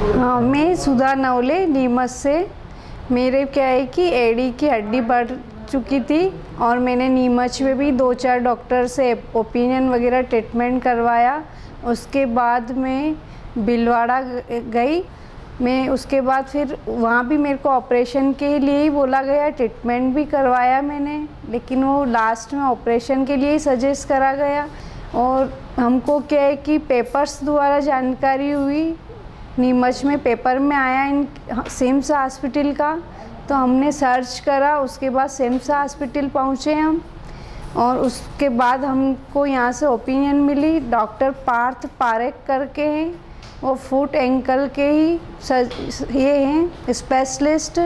हाँ मैं सुधा नवले, नीमच से। मेरे क्या है कि एडी की हड्डी बढ़ चुकी थी और मैंने नीमच में भी दो चार डॉक्टर से ओपिनियन वगैरह ट्रीटमेंट करवाया। उसके बाद मैं बिलवाड़ा गई। मैं उसके बाद फिर वहाँ भी मेरे को ऑपरेशन के लिए ही बोला गया ट्रीटमेंट भी करवाया मैंने। लेकिन वो लास्ट में ऑपरेशन के लिए ही सजेस्ट करा गया। और हमको क्या है कि पेपर्स द्वारा जानकारी हुई नीमच में पेपर में आया इन सिम्स हॉस्पिटल का तो हमने सर्च करा, उसके बाद सिम्स हॉस्पिटल पहुँचे हम, और उसके बाद हमको यहाँ से ओपिनियन मिली, डॉक्टर पार्थ पारेख करके हैं, वो फुट एंकल के ही ये हैं, स्पेशलिस्ट,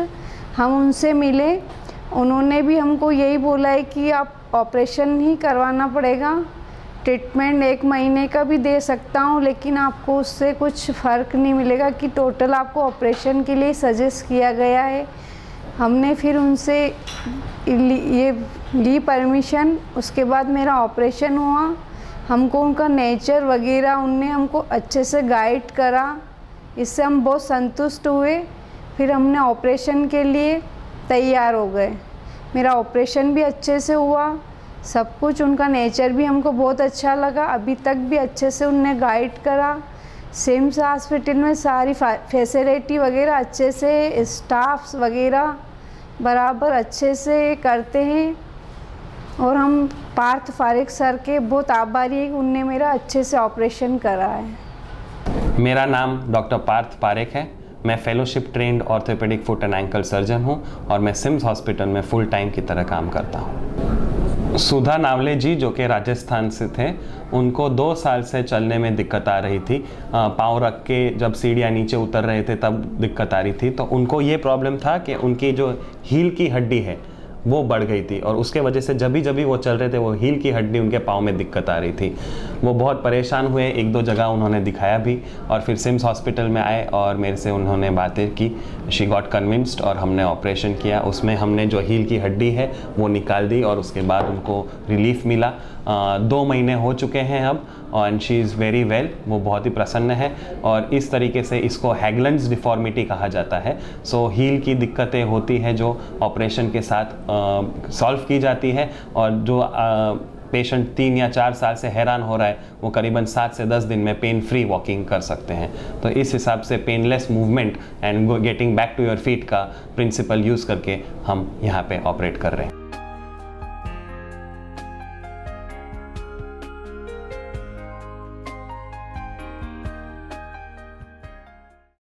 हम उनसे मिले, उन्होंने भी हमको यही बोला है कि आप ऑपरेशन ही करवाना पड़ेगा ट्रीटमेंट एक महीने का भी दे सकता हूँ, लेकिन आपको उससे कुछ फ़र्क नहीं मिलेगा कि टोटल आपको ऑपरेशन के लिए सजेस्ट किया गया है। हमने फिर उनसे ये, ली परमिशन, उसके बाद मेरा ऑपरेशन हुआ। हमको उनका नेचर वगैरह, उनने हमको अच्छे से गाइड करा। इससे हम बहुत संतुष्ट हुए। फिर हमने ऑपरेशन के लिए तैयार हो गए। मेरा ऑपरेशन भी अच्छे से हुआ। सब कुछ उनका नेचर भी हमको बहुत अच्छा लगा। अभी तक भी अच्छे से उनने गाइड करा। सिम्स हॉस्पिटल में सारी फैसिलिटी वगैरह अच्छे से स्टाफ्स वगैरह बराबर अच्छे से करते हैं। और हम पार्थ फारिक सर के बहुत आभारी हैं उनने मेरा अच्छे से ऑपरेशन करा है। मेरा नाम डॉक्टर पार्थ पारेख है। मैं fellowship trained orthopaedic foot and ankle surgeon हूँ और मैं सिम्स हॉस्पिटल में फुल टाइम की तरह काम करता हूँ। सुधा नावले जी, जो कि राजस्थान से थे, उनको दो साल से चलने में दिक्कत आ रही थी। पाँव रख के जब सीढ़ियाँ नीचे उतर रहे थे, तब दिक्कत आ रही थी। तो उनको ये प्रॉब्लम था कि उनकी जो हील की हड्डी है वो बढ़ गई थी और उसके वजह से जब भी जब भी वो चल रहे थे वो हील की हड्डी उनके पाँव में दिक्कत आ रही थी। वो बहुत परेशान हुए एक दो जगह उन्होंने दिखाया भी और फिर सिम्स हॉस्पिटल में आए और मेरे से उन्होंने बातें की। शी गॉट कन्विंस्ड और हमने ऑपरेशन किया। उसमें हमने जो हील की हड्डी है वो निकाल दी और उसके बाद उनको रिलीफ मिला। आ, दो महीने हो चुके हैं अब and she is very well वो बहुत ही प्रसन्न है और इस तरीके से इसको हैगलेंस डिफॉर्मिटी कहा जाता है। सो so, हील की दिक्कतें होती हैं जो ऑपरेशन के साथ सॉल्व की जाती है और जो पेशेंट तीन या चार साल से हैरान हो रहा है, वो करीबन सात से दस दिन में पेन फ्री वॉकिंग कर सकते हैं। तो इस हिसाब से painless movement and getting back to your feet का प्रिंसिपल यूज़ करके हम यहाँ पे ऑपरेट कर रहे हैं।